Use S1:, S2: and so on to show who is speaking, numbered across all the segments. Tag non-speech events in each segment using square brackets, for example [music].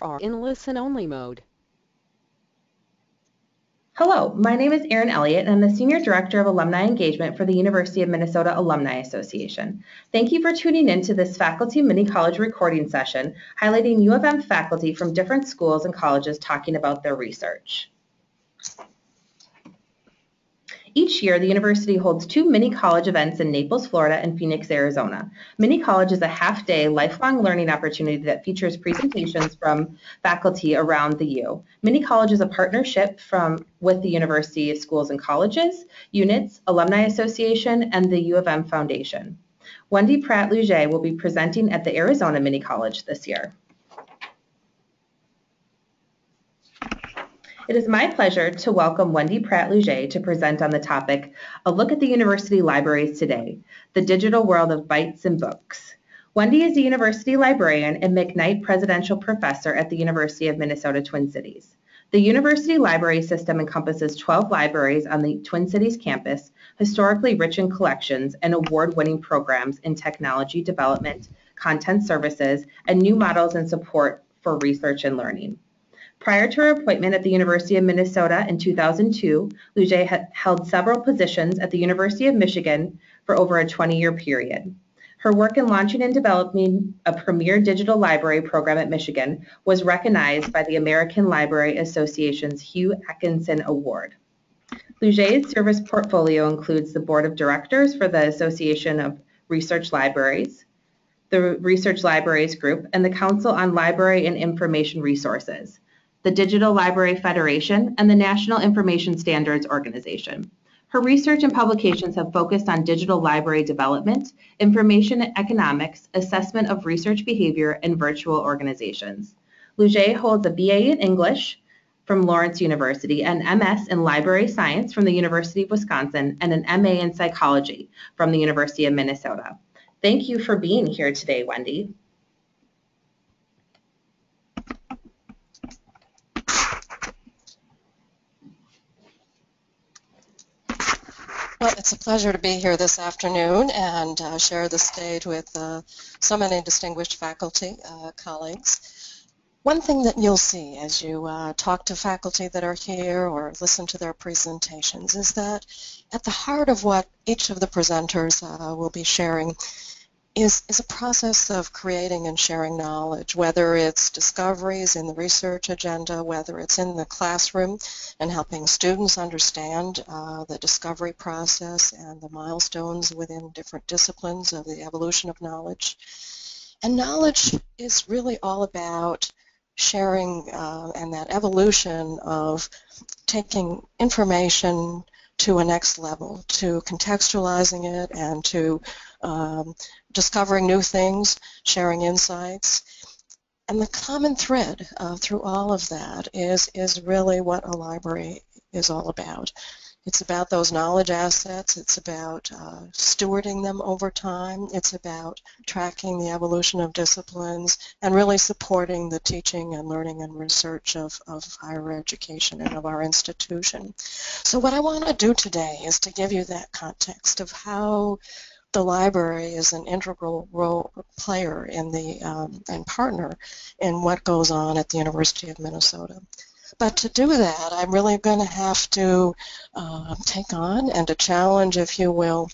S1: are in listen-only mode.
S2: Hello, my name is Erin Elliott, and I'm the Senior Director of Alumni Engagement for the University of Minnesota Alumni Association. Thank you for tuning in to this faculty mini-college recording session highlighting U of M faculty from different schools and colleges talking about their research. Each year, the university holds two mini college events in Naples, Florida and Phoenix, Arizona. Mini college is a half-day lifelong learning opportunity that features presentations from faculty around the U. Mini college is a partnership from with the University Schools and Colleges, UNITS, Alumni Association, and the U of M Foundation. Wendy Pradt Lougee will be presenting at the Arizona Mini College this year. It is my pleasure to welcome Wendy Pradt Lougee to present on the topic, A Look at the University Libraries Today, the Digital World of Bytes and Books. Wendy is a university librarian and McKnight Presidential Professor at the University of Minnesota Twin Cities. The university library system encompasses 12 libraries on the Twin Cities campus, historically rich in collections and award-winning programs in technology development, content services, and new models and support for research and learning. Prior to her appointment at the University of Minnesota in 2002, Lougee held several positions at the University of Michigan for over a 20-year period. Her work in launching and developing a premier digital library program at Michigan was recognized by the American Library Association's Hugh Atkinson Award. Lougee's service portfolio includes the Board of Directors for the Association of Research Libraries, the Research Libraries Group, and the Council on Library and Information Resources the Digital Library Federation, and the National Information Standards Organization. Her research and publications have focused on digital library development, information economics, assessment of research behavior, and virtual organizations. Lougee holds a BA in English from Lawrence University, an MS in Library Science from the University of Wisconsin, and an MA in Psychology from the University of Minnesota. Thank you for being here today, Wendy.
S3: Well, it's a pleasure to be here this afternoon and uh, share the stage with uh, so many distinguished faculty uh, colleagues. One thing that you'll see as you uh, talk to faculty that are here or listen to their presentations is that at the heart of what each of the presenters uh, will be sharing is, is a process of creating and sharing knowledge, whether it's discoveries in the research agenda, whether it's in the classroom and helping students understand uh, the discovery process and the milestones within different disciplines of the evolution of knowledge. And knowledge is really all about sharing uh, and that evolution of taking information to a next level, to contextualizing it and to um, discovering new things, sharing insights. And the common thread uh, through all of that is, is really what a library is all about. It's about those knowledge assets. It's about uh, stewarding them over time. It's about tracking the evolution of disciplines and really supporting the teaching and learning and research of, of higher education and of our institution. So what I want to do today is to give you that context of how the library is an integral role player in the um, and partner in what goes on at the University of Minnesota. But to do that, I'm really going to have to uh, take on and to challenge, if you will,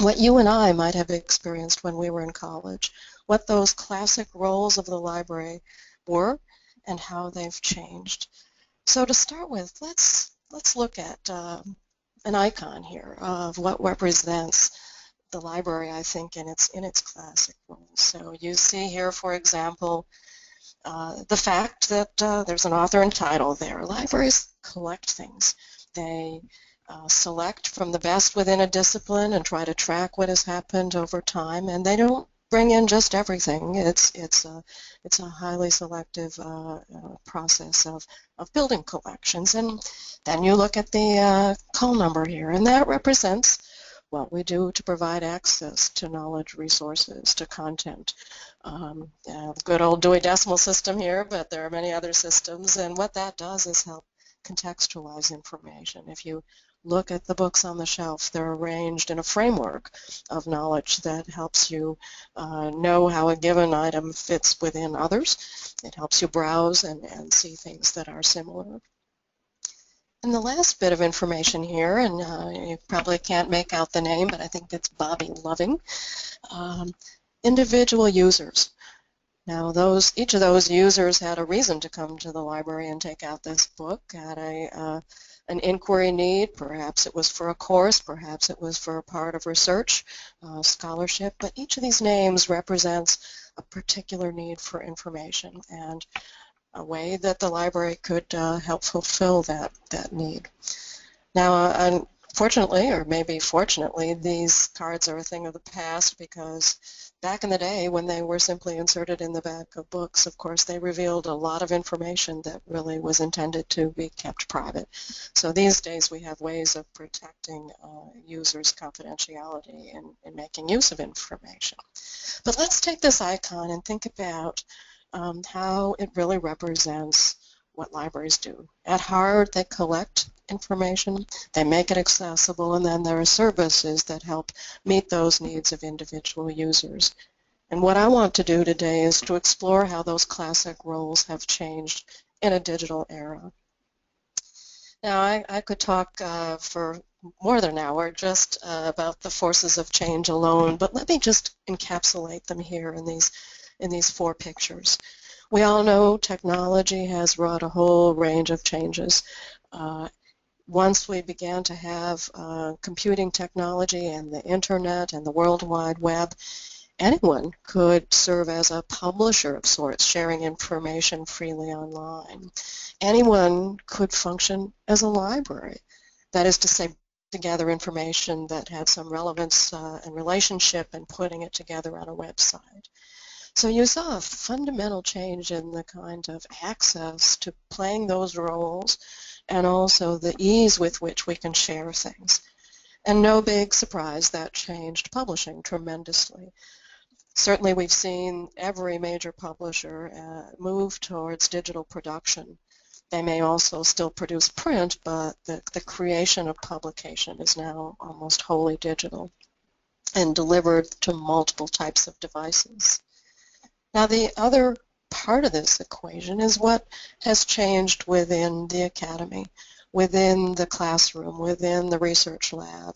S3: what you and I might have experienced when we were in college, what those classic roles of the library were and how they've changed. So to start with, let's let's look at um, an icon here of what represents the library, I think, in its in its classic role. So you see here, for example, uh, the fact that uh, there's an author and title there. Libraries collect things. They uh, select from the best within a discipline and try to track what has happened over time, and they don't bring in just everything. It's it's a it's a highly selective uh, uh, process of of building collections, and then you look at the uh, call number here, and that represents what we do to provide access to knowledge resources, to content. Um, good old Dewey Decimal System here, but there are many other systems, and what that does is help contextualize information. If you look at the books on the shelf. They're arranged in a framework of knowledge that helps you uh, know how a given item fits within others. It helps you browse and, and see things that are similar. And the last bit of information here, and uh, you probably can't make out the name, but I think it's Bobby Loving. Um, individual users. Now, those each of those users had a reason to come to the library and take out this book, had a uh, an inquiry need, perhaps it was for a course, perhaps it was for a part of research, uh, scholarship, but each of these names represents a particular need for information and a way that the library could uh, help fulfill that, that need. Now, uh, unfortunately, or maybe fortunately, these cards are a thing of the past because back in the day when they were simply inserted in the back of books, of course, they revealed a lot of information that really was intended to be kept private. So these days we have ways of protecting uh, users' confidentiality in, in making use of information. But let's take this icon and think about um, how it really represents what libraries do. At heart, they collect information, they make it accessible, and then there are services that help meet those needs of individual users. And what I want to do today is to explore how those classic roles have changed in a digital era. Now, I, I could talk uh, for more than an hour just uh, about the forces of change alone, but let me just encapsulate them here in these, in these four pictures. We all know technology has wrought a whole range of changes. Uh, once we began to have uh, computing technology and the internet and the World Wide Web, anyone could serve as a publisher of sorts, sharing information freely online. Anyone could function as a library. That is to say, to gather information that had some relevance uh, and relationship and putting it together on a website. So you saw a fundamental change in the kind of access to playing those roles and also the ease with which we can share things. And no big surprise, that changed publishing tremendously. Certainly we've seen every major publisher uh, move towards digital production. They may also still produce print, but the, the creation of publication is now almost wholly digital and delivered to multiple types of devices. Now the other part of this equation is what has changed within the academy, within the classroom, within the research lab.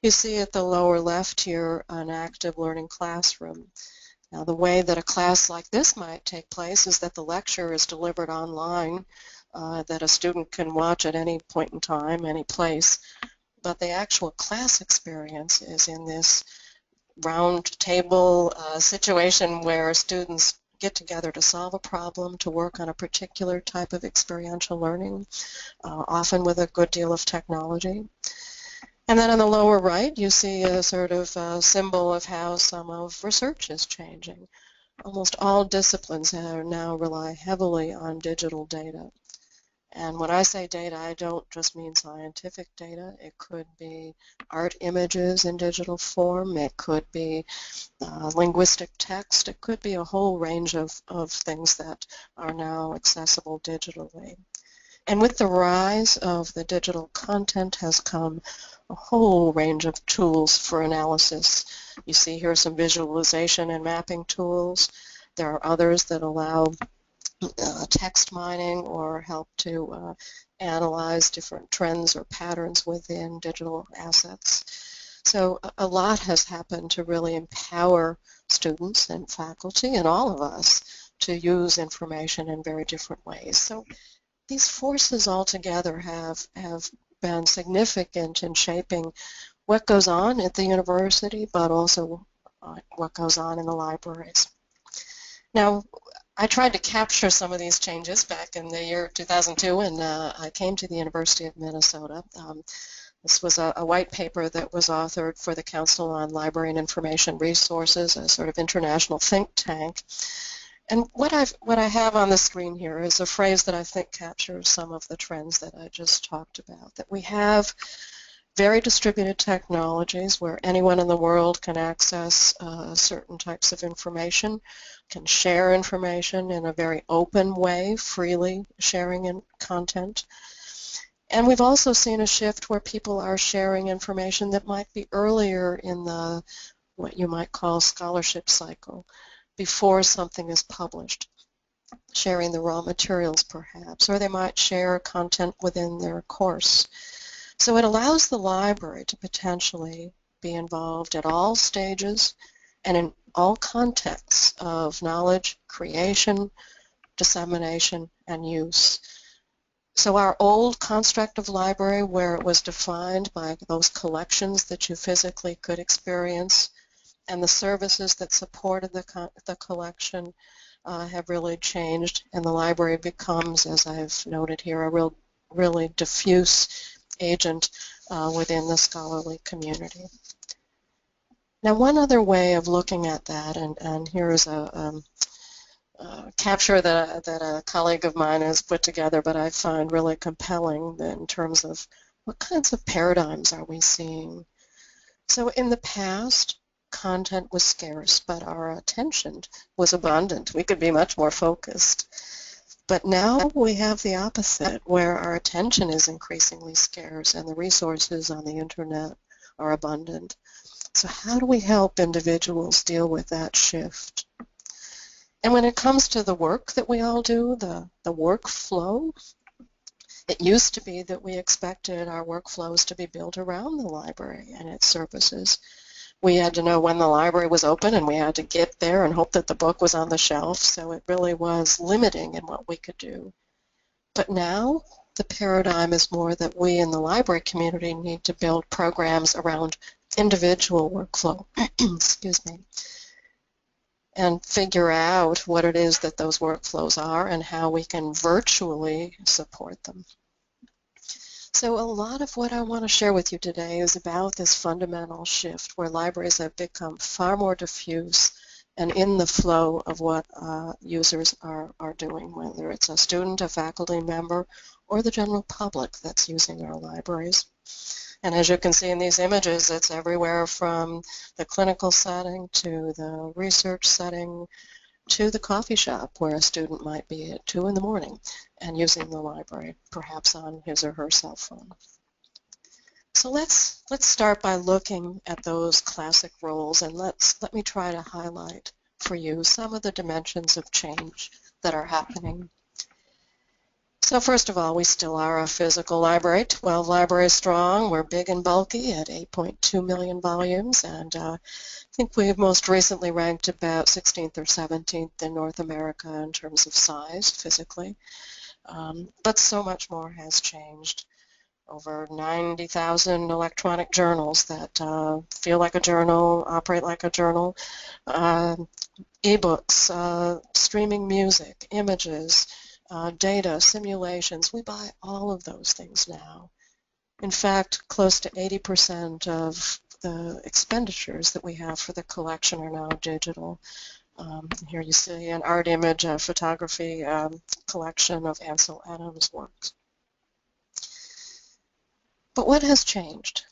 S3: You see at the lower left here an active learning classroom. Now the way that a class like this might take place is that the lecture is delivered online uh, that a student can watch at any point in time, any place, but the actual class experience is in this round table uh, situation where students get together to solve a problem, to work on a particular type of experiential learning, uh, often with a good deal of technology. And then on the lower right, you see a sort of uh, symbol of how some of research is changing. Almost all disciplines now rely heavily on digital data. And when I say data, I don't just mean scientific data. It could be art images in digital form. It could be uh, linguistic text. It could be a whole range of, of things that are now accessible digitally. And with the rise of the digital content has come a whole range of tools for analysis. You see here some visualization and mapping tools. There are others that allow uh, text mining or help to uh, analyze different trends or patterns within digital assets. So a lot has happened to really empower students and faculty and all of us to use information in very different ways. So these forces all together have, have been significant in shaping what goes on at the university, but also uh, what goes on in the libraries. Now, I tried to capture some of these changes back in the year 2002 when uh, I came to the University of Minnesota. Um, this was a, a, white paper that was authored for the Council on Library and Information Resources, a sort of international think tank. And what, I've, what I have on the screen here is a phrase that I think captures some of the trends that I just talked about, that we have very distributed technologies where anyone in the world can access uh, certain types of information, can share information in a very open way, freely sharing in content. And we've also seen a shift where people are sharing information that might be earlier in the what you might call scholarship cycle before something is published, sharing the raw materials perhaps, or they might share content within their course. So it allows the library to potentially be involved at all stages and in all contexts of knowledge creation, dissemination, and use. So our old construct of library, where it was defined by those collections that you physically could experience and the services that supported the, co the collection uh, have really changed, and the library becomes, as I've noted here, a real, really diffuse agent uh, within the scholarly community. Now, one other way of looking at that, and, and here is a, um, uh, capture that, that a colleague of mine has put together, but I find really compelling in terms of what kinds of paradigms are we seeing. So in the past, content was scarce, but our attention was abundant. We could be much more focused. But now we have the opposite, where our attention is increasingly scarce and the resources on the internet are abundant. So how do we help individuals deal with that shift? And when it comes to the work that we all do, the, the workflow, it used to be that we expected our workflows to be built around the library and its services. We had to know when the library was open and we had to get there and hope that the book was on the shelf, so it really was limiting in what we could do. But now the paradigm is more that we in the library community need to build programs around individual workflow. [clears throat] Excuse me and figure out what it is that those workflows are and how we can virtually support them. So a lot of what I want to share with you today is about this fundamental shift where libraries have become far more diffuse and in the flow of what uh, users are, are doing, whether it's a student, a faculty member, or the general public that's using our libraries. And as you can see in these images, it's everywhere from the clinical setting to the research setting to the coffee shop where a student might be at 2 in the morning and using the library, perhaps on his or her cell phone. So let's, let's start by looking at those classic roles and let's, let me try to highlight for you some of the dimensions of change that are happening so first of all, we still are a physical library, 12 libraries strong. We're big and bulky at 8.2 million volumes, and uh, I think we've most recently ranked about 16th or 17th in North America in terms of size physically. Um, but so much more has changed. Over 90,000 electronic journals that uh, feel like a journal, operate like a journal, uh, ebooks, uh, streaming music, images, uh, data, simulations. We buy all of those things now. In fact, close to 80% of the expenditures that we have for the collection are now digital. Um, here you see an art image, a photography um, collection of Ansel Adams' works. But what has changed?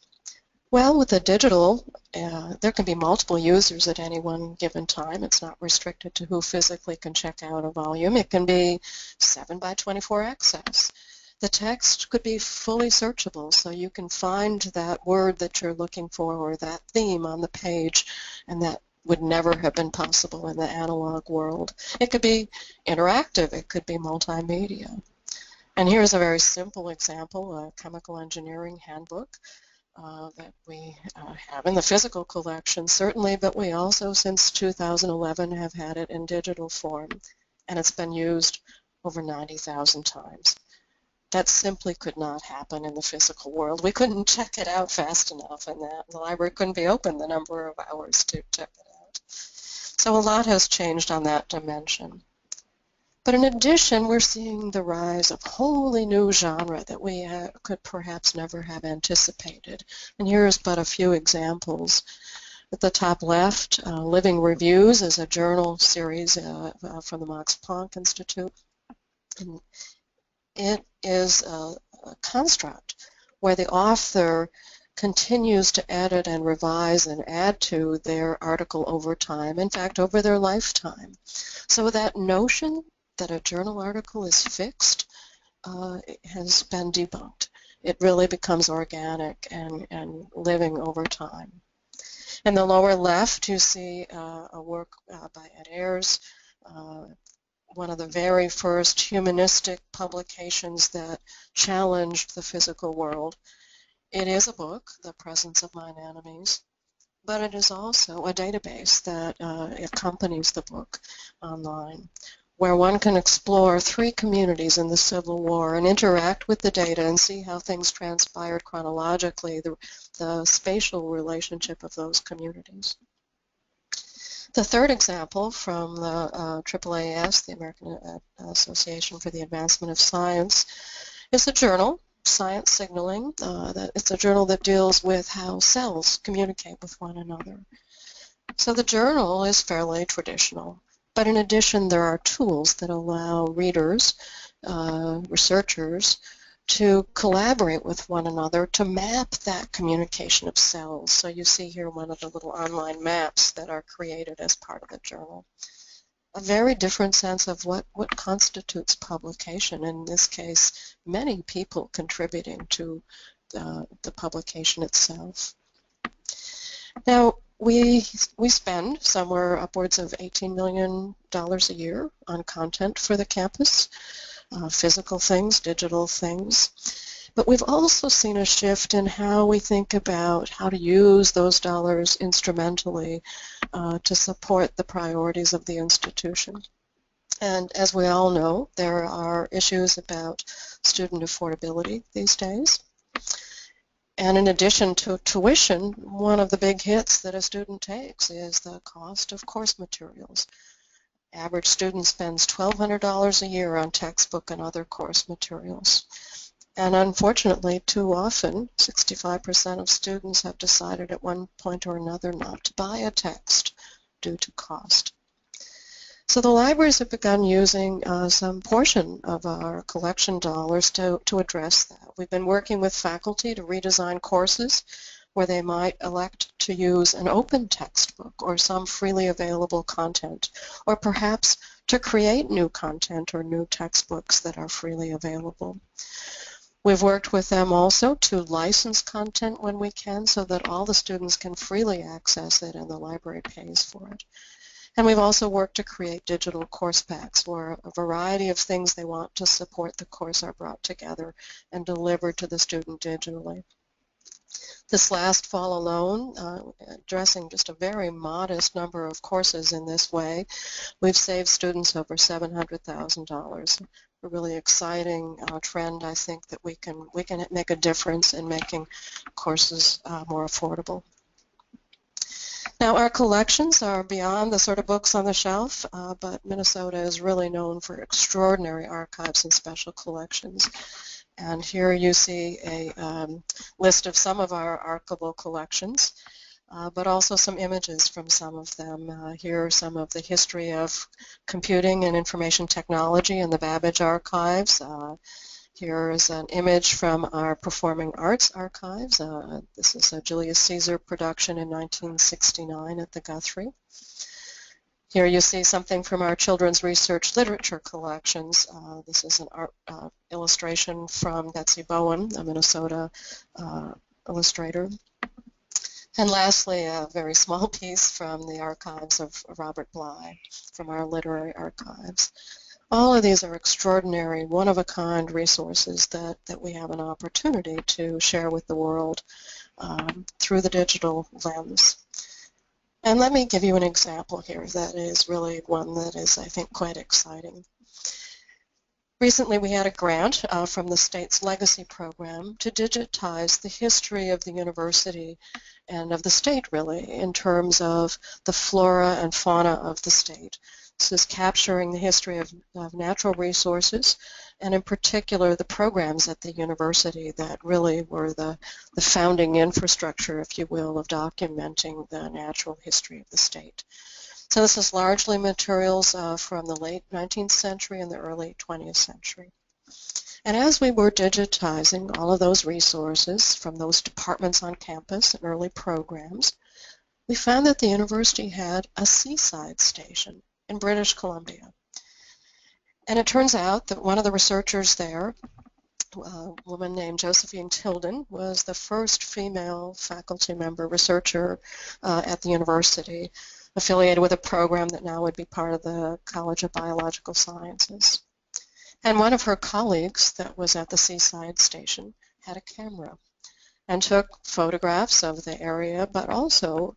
S3: Well, with the digital, uh, there can be multiple users at any one given time. It's not restricted to who physically can check out a volume. It can be 7 by 24 access. The text could be fully searchable, so you can find that word that you're looking for or that theme on the page, and that would never have been possible in the analog world. It could be interactive. It could be multimedia. And here's a very simple example, a chemical engineering handbook uh, that we uh, have in the physical collection, certainly, but we also, since 2011, have had it in digital form, and it's been used over 90,000 times. That simply could not happen in the physical world. We couldn't check it out fast enough, and that the library couldn't be open the number of hours to check it out. So a lot has changed on that dimension. But in addition, we're seeing the rise of wholly new genre that we uh, could perhaps never have anticipated. And here's but a few examples. At the top left, uh, Living Reviews is a journal series uh, uh from the Max Planck Institute. And it is a, a construct where the author continues to edit and revise and add to their article over time, in fact, over their lifetime. So that notion that a journal article is fixed uh, has been debunked. it really becomes organic and, and living over time. In the lower left, you see uh, a work uh, by Ed Ayers, uh, one of the very first humanistic publications that challenged the physical world. It is a book, The Presence of Mine Enemies, but it is also a database that uh, accompanies the book online where one can explore three communities in the Civil War and interact with the data and see how things transpired chronologically, the, the spatial relationship of those communities. The third example from the uh, AAAS, the American uh, Association for the Advancement of Science, is a journal, Science Signaling. Uh, that it's a journal that deals with how cells communicate with one another. So the journal is fairly traditional. But in addition, there are tools that allow readers, uh, researchers, to collaborate with one another to map that communication of cells. So you see here one of the little online maps that are created as part of the journal. A very different sense of what, what constitutes publication. In this case, many people contributing to uh, the publication itself. Now, we we spend somewhere upwards of $18 million a year on content for the campus, uh, physical things, digital things. But we've also seen a shift in how we think about how to use those dollars instrumentally uh, to support the priorities of the institution. And as we all know, there are issues about student affordability these days. And in addition to tuition, one of the big hits that a student takes is the cost of course materials. Average student spends $1,200 a year on textbook and other course materials. And unfortunately, too often, 65% of students have decided at one point or another not to buy a text due to cost. So the libraries have begun using uh, some portion of our collection dollars to, to address that. We've been working with faculty to redesign courses where they might elect to use an open textbook or some freely available content, or perhaps to create new content or new textbooks that are freely available. We've worked with them also to license content when we can so that all the students can freely access it and the library pays for it. And we've also worked to create digital course packs where a variety of things they want to support the course are brought together and delivered to the student digitally. This last fall alone, uh, addressing just a very modest number of courses in this way, we've saved students over $700,000. A really exciting uh, trend, I think, that we can we can make a difference in making courses uh, more affordable. Now, our collections are beyond the sort of books on the shelf, uh, but Minnesota is really known for extraordinary archives and special collections. And here you see a um, list of some of our archival collections, uh, but also some images from some of them. Uh, here are some of the history of computing and information technology in the Babbage archives. Here is an image from our Performing Arts Archives. Uh, this is a Julius Caesar production in 1969 at the Guthrie. Here you see something from our children's research literature collections. Uh, this is an art uh, illustration from Betsy Bowen, a Minnesota uh, illustrator. And lastly, a very small [laughs] piece from the archives of Robert Bly from our literary archives. All of these are extraordinary, one-of-a-kind resources that, that we have an opportunity to share with the world um, through the digital lens. And let me give you an example here that is really one that is, I think, quite exciting. Recently we had a grant uh, from the state's legacy program to digitize the history of the university and of the state really in terms of the flora and fauna of the state. This is capturing the history of, of natural resources and in particular the programs at the university that really were the, the founding infrastructure, if you will, of documenting the natural history of the state. So this is largely materials uh, from the late 19th century and the early 20th century. And as we were digitizing all of those resources from those departments on campus and early programs, we found that the university had a seaside station in British Columbia. And it turns out that one of the researchers there a woman named Josephine Tilden was the first female faculty member researcher uh, at the university affiliated with a program that now would be part of the College of Biological Sciences. And one of her colleagues that was at the Seaside Station had a camera and took photographs of the area, but also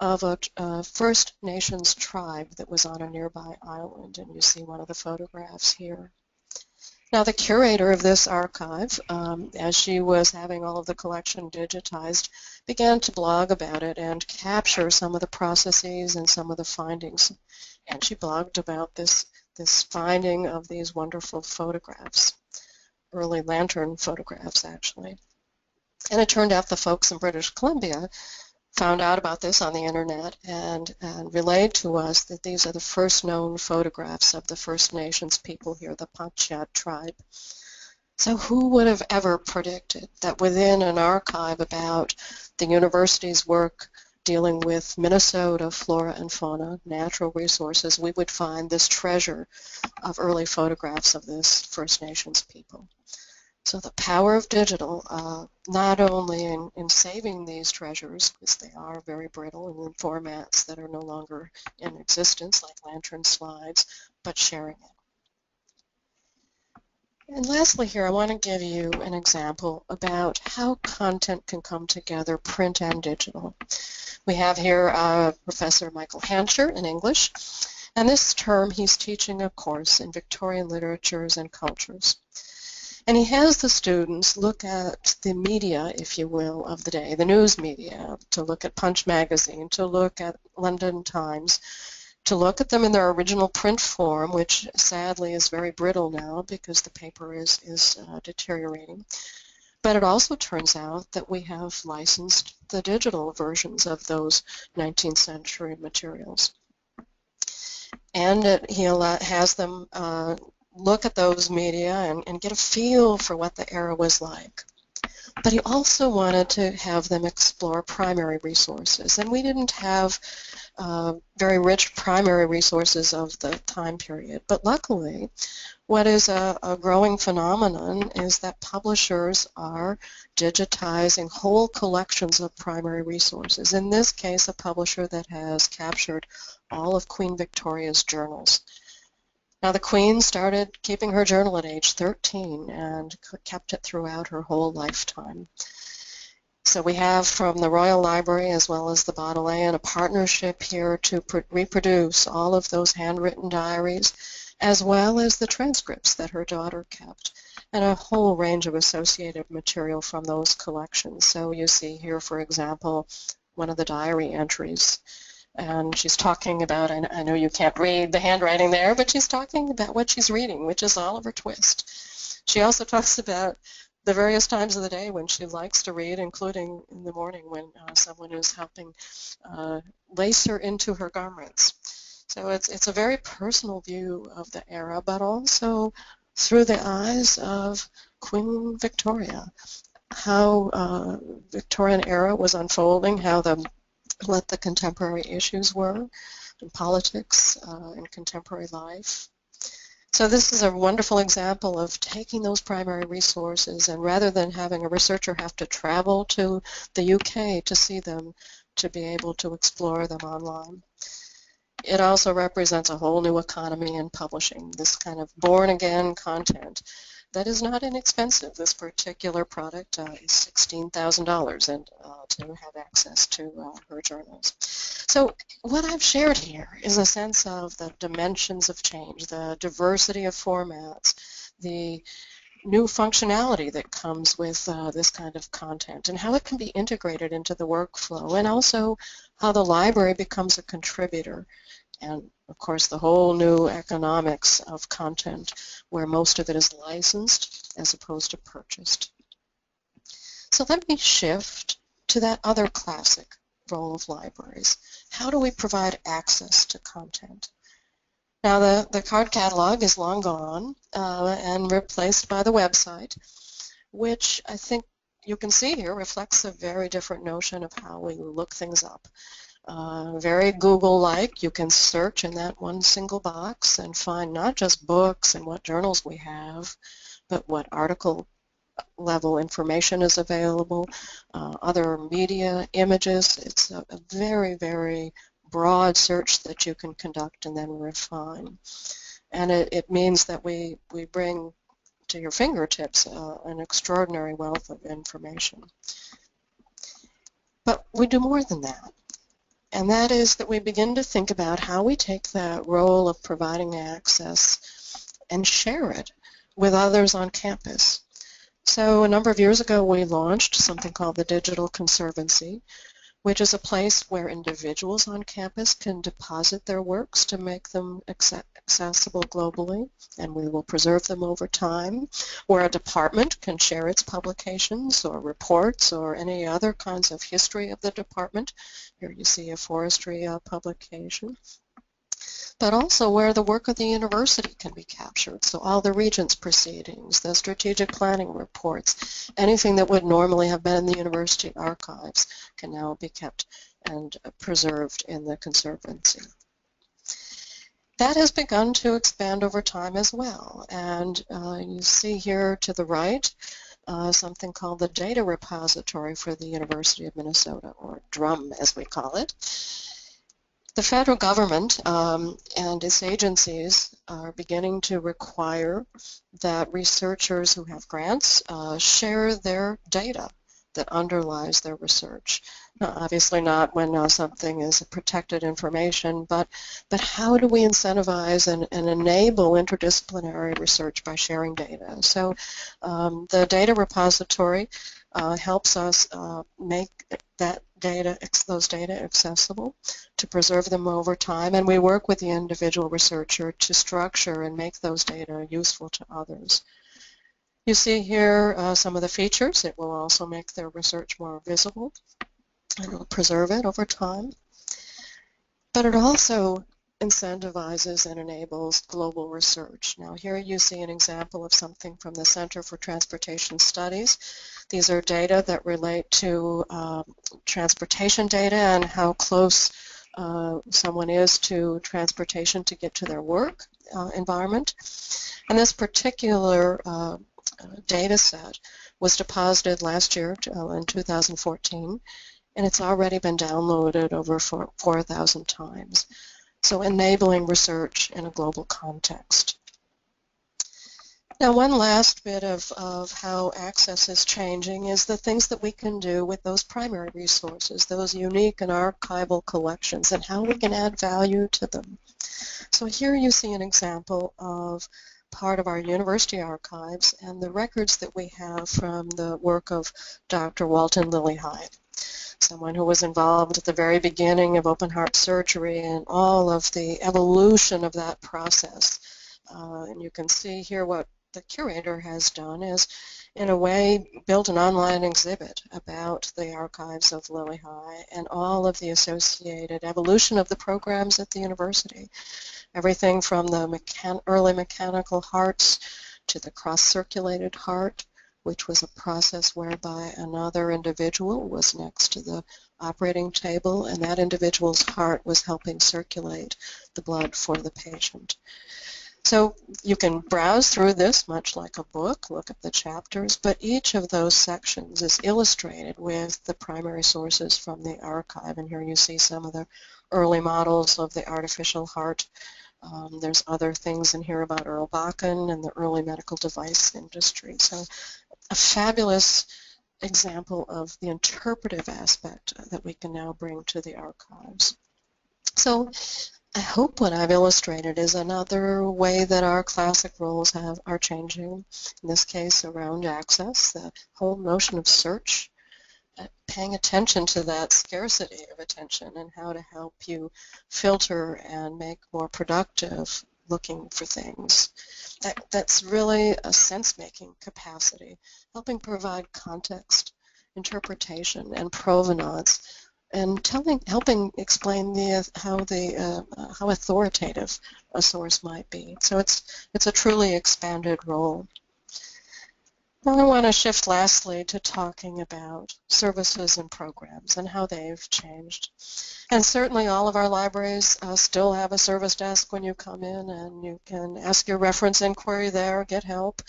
S3: of a, a, First Nations tribe that was on a nearby island, and you see one of the photographs here. Now, the curator of this archive, um, as she was having all of the collection digitized, began to blog about it and capture some of the processes and some of the findings. And she blogged about this, this finding of these wonderful photographs, early lantern photographs, actually. And it turned out the folks in British Columbia found out about this on the internet and, and relayed to us that these are the first known photographs of the First Nations people here, the Pacheedaht tribe. So who would have ever predicted that within an archive about the university's work dealing with Minnesota flora and fauna, natural resources, we would find this treasure of early photographs of this First Nations people. So the power of digital, uh, not only in, in saving these treasures, because they are very brittle and in formats that are no longer in existence, like lantern slides, but sharing it. And lastly here, I want to give you an example about how content can come together, print and digital. We have here uh, Professor Michael Hancher in English, and this term he's teaching a course in Victorian literatures and cultures. And he has the students look at the media, if you will, of the day, the news media, to look at Punch magazine, to look at London Times, to look at them in their original print form, which sadly is very brittle now because the paper is, is uh, deteriorating. But it also turns out that we have licensed the digital versions of those 19th century materials. And it, he has them uh, look at those media and, and get a feel for what the era was like. But he also wanted to have them explore primary resources, and we didn't have uh, very rich primary resources of the time period. But luckily, what is a, a, growing phenomenon is that publishers are digitizing whole collections of primary resources. In this case, a publisher that has captured all of Queen Victoria's journals. Now, the Queen started keeping her journal at age 13 and kept it throughout her whole lifetime. So we have from the Royal Library as well as the Bodleian a partnership here to reproduce all of those handwritten diaries as well as the transcripts that her daughter kept and a whole range of associated material from those collections. So you see here, for example, one of the diary entries and she's talking about, I, I know you can't read the handwriting there, but she's talking about what she's reading, which is Oliver Twist. She also talks about the various times of the day when she likes to read, including in the morning when uh, someone is helping uh, lace her into her garments. So it's, it's a very personal view of the era, but also through the eyes of Queen Victoria, how uh, Victorian era was unfolding, how the what the contemporary issues were in politics uh, and contemporary life. So this is a wonderful example of taking those primary resources and rather than having a researcher have to travel to the UK to see them, to be able to explore them online. It also represents a whole new economy in publishing, this kind of born-again content that is not inexpensive. This particular product uh, is $16,000 and uh, to have access to uh, her journals. So what I've shared here is a sense of the dimensions of change, the diversity of formats, the new functionality that comes with uh, this kind of content and how it can be integrated into the workflow and also how the library becomes a contributor and of course the whole new economics of content where most of it is licensed as opposed to purchased. So let me shift to that other classic role of libraries. How do we provide access to content? Now the, the card catalog is long gone uh, and replaced by the website, which I think you can see here reflects a very different notion of how we look things up. Uh, very Google-like. You can search in that one single box and find not just books and what journals we have, but what article level information is available, uh, other media, images. It's a, a very, very broad search that you can conduct and then refine. And it, it means that we, we bring to your fingertips uh, an extraordinary wealth of information. But we do more than that. And that is that we begin to think about how we take that role of providing access and share it with others on campus. So a number of years ago we launched something called the Digital Conservancy, which is a place where individuals on campus can deposit their works to make them accessible globally, and we will preserve them over time, where a department can share its publications or reports or any other kinds of history of the department. Here you see a forestry uh, publication but also where the work of the university can be captured. So all the regents proceedings, the strategic planning reports, anything that would normally have been in the university archives can now be kept and preserved in the conservancy. That has begun to expand over time as well. And uh, you see here to the right uh, something called the Data Repository for the University of Minnesota, or DRUM as we call it. The federal government um, and its agencies are beginning to require that researchers who have grants uh, share their data that underlies their research. Now, obviously not when uh, something is protected information, but, but how do we incentivize and, and enable interdisciplinary research by sharing data? So um, the data repository uh, helps us uh, make that data, those data accessible, to preserve them over time, and we work with the individual researcher to structure and make those data useful to others. You see here uh, some of the features. It will also make their research more visible, and will preserve it over time. But it also incentivizes and enables global research. Now here you see an example of something from the Center for Transportation Studies. These are data that relate to uh, transportation data and how close uh, someone is to transportation to get to their work uh, environment. And this particular uh, data set was deposited last year uh, in 2014 and it's already been downloaded over 4,000 times so enabling research in a global context. Now, one last bit of, of how access is changing is the things that we can do with those primary resources, those unique and archival collections, and how we can add value to them. So here you see an example of part of our university archives and the records that we have from the work of Dr. Walton Lillehei someone who was involved at the very beginning of open heart surgery and all of the evolution of that process. Uh, and you can see here what the curator has done is, in a way, built an online exhibit about the archives of Lillehei and all of the associated evolution of the programs at the university. Everything from the mechan early mechanical hearts to the cross-circulated heart which was a process whereby another individual was next to the operating table and that individual's heart was helping circulate the blood for the patient. So you can browse through this much like a book, look at the chapters, but each of those sections is illustrated with the primary sources from the archive. And here you see some of the early models of the artificial heart. Um, there's other things in here about Earl Bakken and the early medical device industry. So a fabulous example of the interpretive aspect that we can now bring to the archives. So I hope what I've illustrated is another way that our classic roles have, are changing, in this case around access, the whole notion of search, uh, paying attention to that scarcity of attention and how to help you filter and make more productive looking for things. That, that's really a sense-making capacity, helping provide context, interpretation, and provenance, and telling, helping explain the, how the uh, how authoritative a source might be. So it's it's a truly expanded role. I want to shift lastly to talking about services and programs and how they've changed. And certainly all of our libraries uh, still have a service desk when you come in and you can ask your reference inquiry there, get help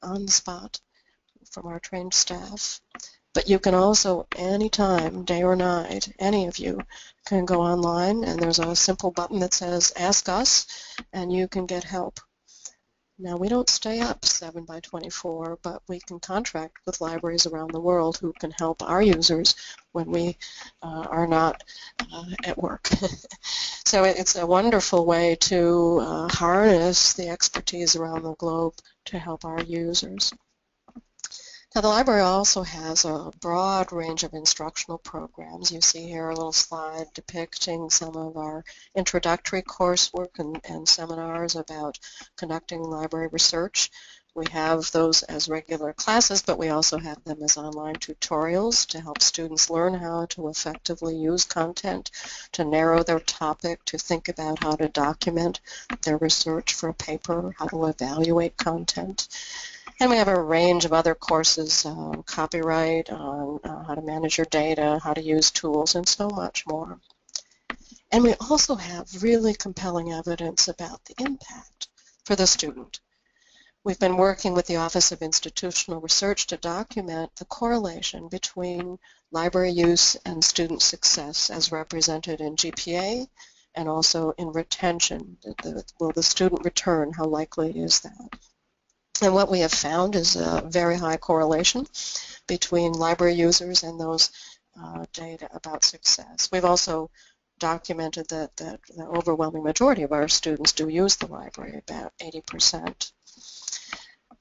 S3: on the spot. from our trained staff. But you can also, anytime, day or night, any of you can go online and there's a simple button that says Ask Us and you can get help. Now, we don't stay up 7 by 24, but we can contract with libraries around the world who can help our users when we uh, are not uh, at work. [laughs] so it's a wonderful way to uh, harness the expertise around the globe to help our users. Now the library also has a broad range of instructional programs. You see here a little slide depicting some of our introductory coursework and, and seminars about conducting library research. We have those as regular classes, but we also have them as online tutorials to help students learn how to effectively use content, to narrow their topic, to think about how to document their research for a paper, how to evaluate content. And we have a range of other courses, um, copyright, on uh, how to manage your data, how to use tools, and so much more. And we also have really compelling evidence about the impact for the student. We've been working with the Office of Institutional Research to document the correlation between library use and student success as represented in GPA and also in retention. Will the student return? How likely is that? And what we have found is a very high correlation between library users and those uh, data about success. We've also documented that, that the overwhelming majority of our students do use the library, about 80%.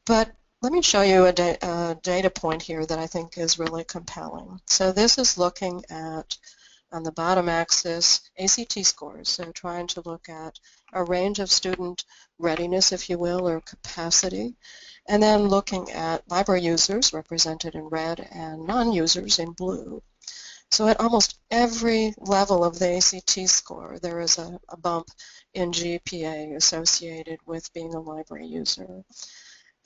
S3: But let me show you a, da a data point here that I think is really compelling. So this is looking at on the bottom axis, ACT scores, so trying to look at a range of student readiness, if you will, or capacity, and then looking at library users represented in red and non-users in blue. So at almost every level of the ACT score, there is a, a bump in GPA associated with being a library user.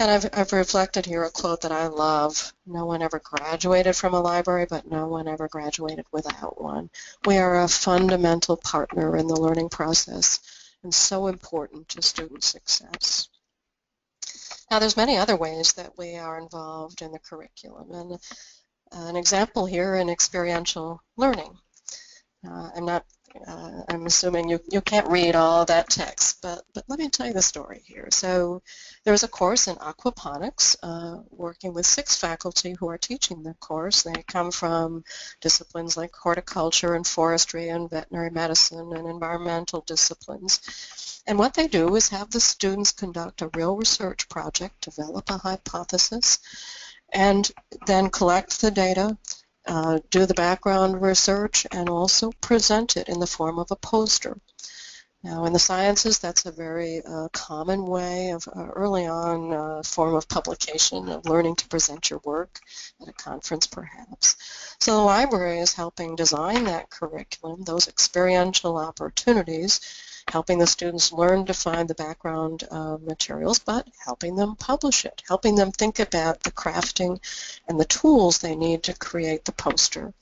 S3: And I've, I've reflected here a quote that I love. No one ever graduated from a library, but no one ever graduated without one. We are a fundamental partner in the learning process and so important to student success. Now there's many other ways that we are involved in the curriculum and an example here in experiential learning. Uh, I'm not uh, I'm assuming you, you can't read all that text, but, but let me tell you the story here. So there's a course in aquaponics, uh, working with six faculty who are teaching the course. They come from disciplines like horticulture and forestry and veterinary medicine and environmental disciplines. And what they do is have the students conduct a real research project, develop a hypothesis, and then collect the data, uh, do the background research and also present it in the form of a poster. Now in the sciences that's a very uh, common way of uh, early on uh, form of publication of learning to present your work at a conference perhaps. So the library is helping design that curriculum, those experiential opportunities helping the students learn to find the background uh, materials, but helping them publish it, helping them think about the crafting and the tools they need to create the poster.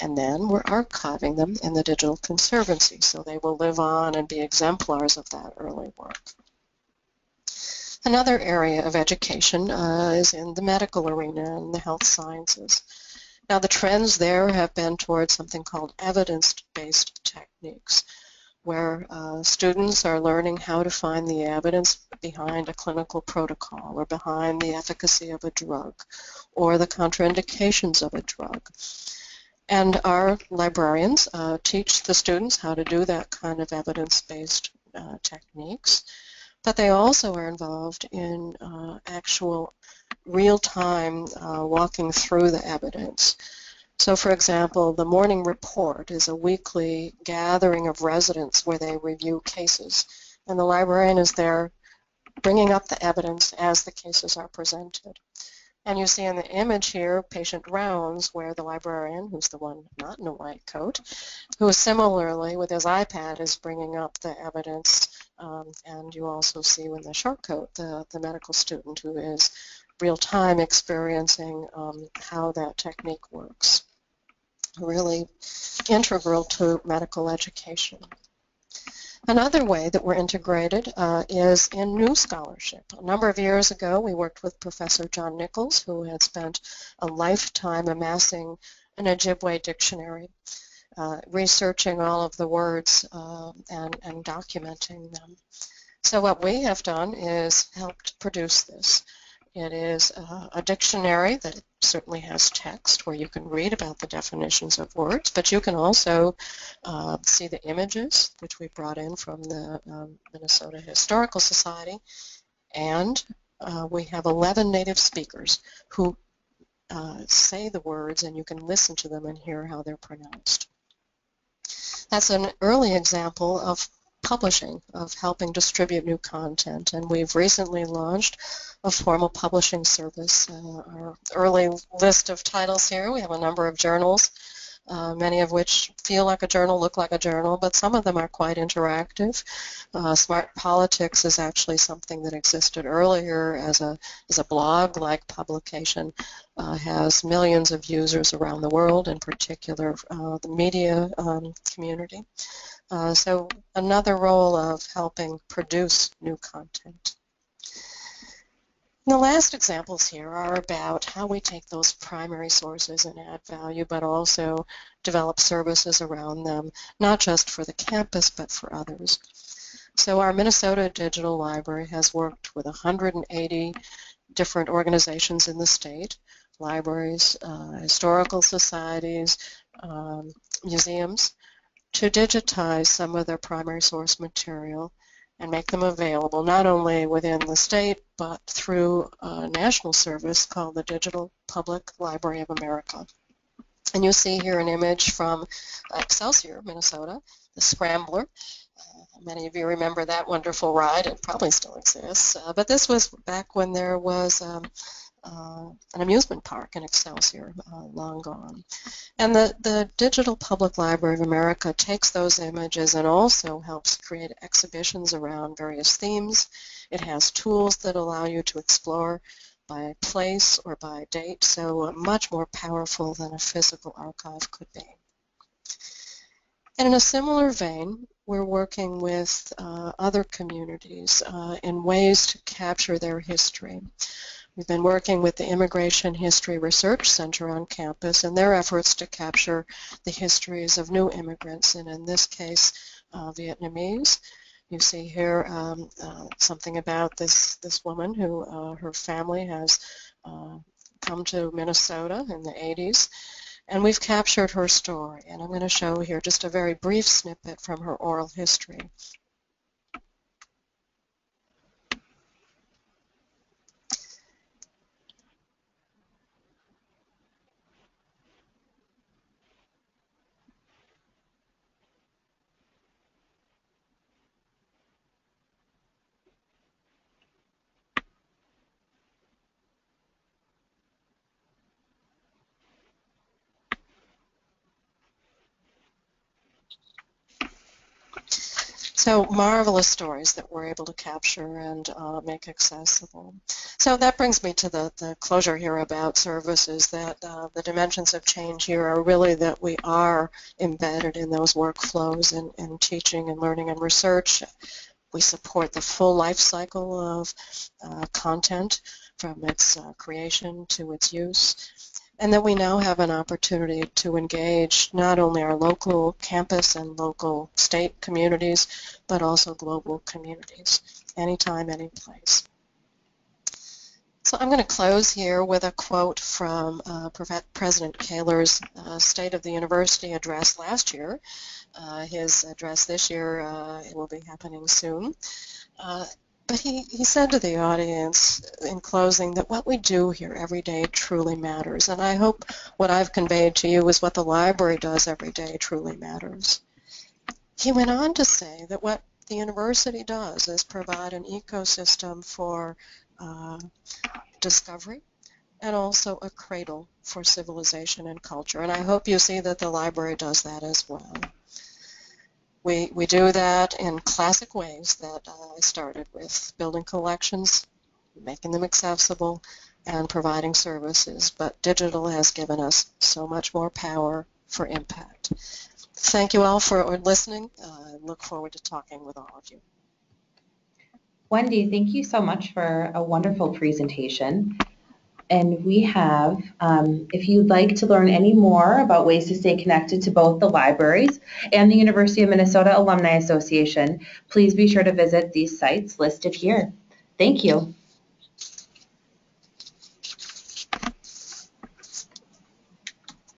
S3: And then we're archiving them in the Digital Conservancy, so they will live on and be exemplars of that early work. Another area of education uh, is in the medical arena and the health sciences. Now the trends there have been towards something called evidence-based techniques where uh, students are learning how to find the evidence behind a clinical protocol or behind the efficacy of a drug or the contraindications of a drug. And our librarians uh, teach the students how to do that kind of evidence-based uh, techniques, but they also are involved in uh, actual real-time uh, walking through the evidence. So for example, the morning report is a weekly gathering of residents where they review cases. And the librarian is there bringing up the evidence as the cases are presented. And you see in the image here patient rounds where the librarian, who's the one not in a white coat, who similarly with his iPad is bringing up the evidence. Um, and you also see in the short coat the, the medical student who is real-time experiencing um, how that technique works really integral to medical education. Another way that we're integrated uh, is in new scholarship. A number of years ago, we worked with Professor John Nichols, who had spent a lifetime amassing an Ojibwe dictionary, uh, researching all of the words uh, and, and documenting them. So what we have done is helped produce this. It is a, a dictionary that certainly has text where you can read about the definitions of words, but you can also uh, see the images, which we brought in from the um, Minnesota Historical Society, and uh, we have 11 native speakers who uh, say the words and you can listen to them and hear how they're pronounced. That's an early example of publishing, of helping distribute new content. And we've recently launched a formal publishing service. Uh, our early list of titles here, we have a number of journals, uh, many of which feel like a journal, look like a journal, but some of them are quite interactive. Uh, Smart Politics is actually something that existed earlier as a, as a blog-like publication, uh, has millions of users around the world, in particular uh, the media um, community. Uh, so another role of helping produce new content. And the last examples here are about how we take those primary sources and add value, but also develop services around them, not just for the campus, but for others. So our Minnesota Digital Library has worked with 180 different organizations in the state, libraries, uh, historical societies, um, museums, to digitize some of their primary source material and make them available not only within the state but through a national service called the Digital Public Library of America. And you'll see here an image from Excelsior, Minnesota, the Scrambler. Uh, many of you remember that wonderful ride. It probably still exists. Uh, but this was back when there was um, uh, an amusement park in Excelsior, uh, long gone. And the, the Digital Public Library of America takes those images and also helps create exhibitions around various themes. It has tools that allow you to explore by place or by date, so uh, much more powerful than a physical archive could be. And in a similar vein, we're working with uh, other communities uh, in ways to capture their history. We've been working with the Immigration History Research Center on campus and their efforts to capture the histories of new immigrants, and in this case, uh, Vietnamese. You see here um, uh, something about this, this woman who uh, her family has uh, come to Minnesota in the 80s, and we've captured her story. And I'm going to show here just a very brief snippet from her oral history. So marvelous stories that we're able to capture and uh, make accessible. So that brings me to the, the closure here about services, that uh, the dimensions of change here are really that we are embedded in those workflows and, teaching and learning and research. We support the full life cycle of uh, content from its uh, creation to its use and that we now have an opportunity to engage not only our local campus and local state communities, but also global communities, anytime, any place. So I'm going to close here with a quote from uh, President Kaler's uh, State of the University address last year. Uh, his address this year uh, will be happening soon. But he, he said to the audience in closing that what we do here every day truly matters. And I hope what I've conveyed to you is what the library does every day truly matters. He went on to say that what the university does is provide an ecosystem for uh, discovery and also a cradle for civilization and culture. And I hope you see that the library does that as well. We, we do that in classic ways that uh, I started with, building collections, making them accessible, and providing services. But digital has given us so much more power for impact. thank you all for listening. Uh, I look forward to talking with all of you.
S2: Wendy, thank you so much for a wonderful presentation. And we have, um, if you'd like to learn any more about ways to stay connected to both the libraries and the University of Minnesota Alumni Association, please be sure to visit these sites listed here. Thank you.